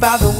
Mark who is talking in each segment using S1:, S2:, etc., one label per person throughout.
S1: by the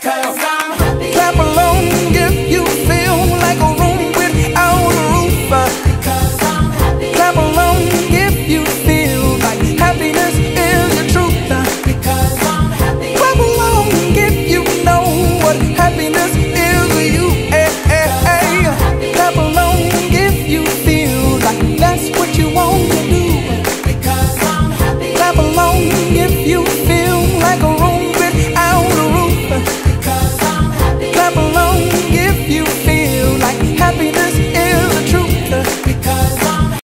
S1: Can't none